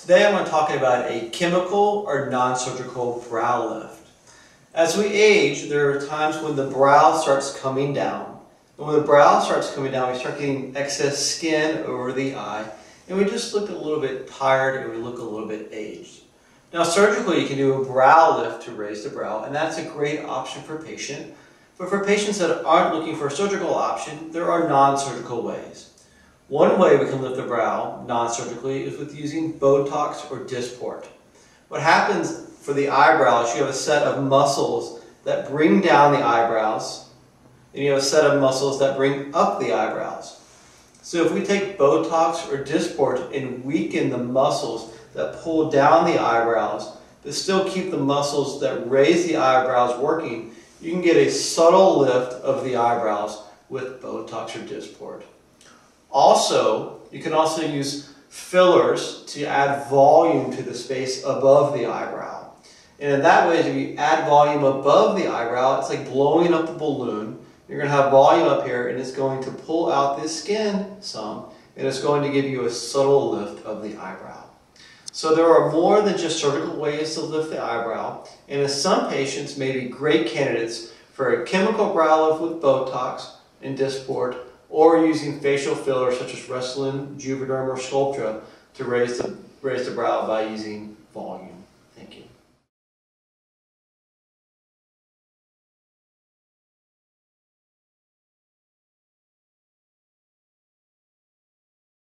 Today I'm going to talk about a chemical or non-surgical brow lift. As we age, there are times when the brow starts coming down. And when the brow starts coming down, we start getting excess skin over the eye, and we just look a little bit tired and we look a little bit aged. Now surgically, you can do a brow lift to raise the brow, and that's a great option for a patient. But for patients that aren't looking for a surgical option, there are non-surgical ways. One way we can lift the brow non-surgically is with using Botox or Dysport. What happens for the eyebrows, you have a set of muscles that bring down the eyebrows, and you have a set of muscles that bring up the eyebrows. So if we take Botox or Dysport and weaken the muscles that pull down the eyebrows, but still keep the muscles that raise the eyebrows working, you can get a subtle lift of the eyebrows with Botox or Dysport. Also, you can also use fillers to add volume to the space above the eyebrow. And in that way, if you add volume above the eyebrow, it's like blowing up a balloon. You're going to have volume up here, and it's going to pull out this skin some, and it's going to give you a subtle lift of the eyebrow. So there are more than just surgical ways to lift the eyebrow, and in some patients may be great candidates for a chemical brow lift with Botox and Dysport or using facial fillers such as Restylane, Juvederm, or Sculptra to raise the, raise the brow by using volume. Thank you.